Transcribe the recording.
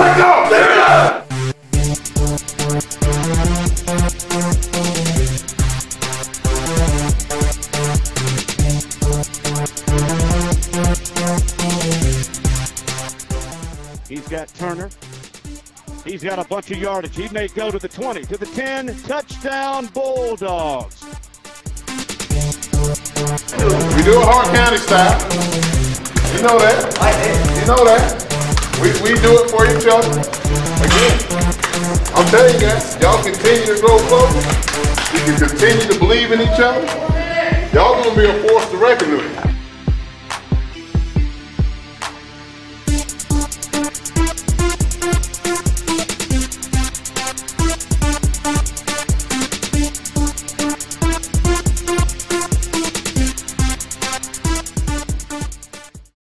He's got Turner. He's got a bunch of yardage. He may go to the 20, to the 10. Touchdown, Bulldogs. We do a Hart County style. You know that. You know that. We, we do it for each other. Again, I'm telling you guys, y'all continue to grow close. You can continue to believe in each other. Y'all gonna be a force to reckon with.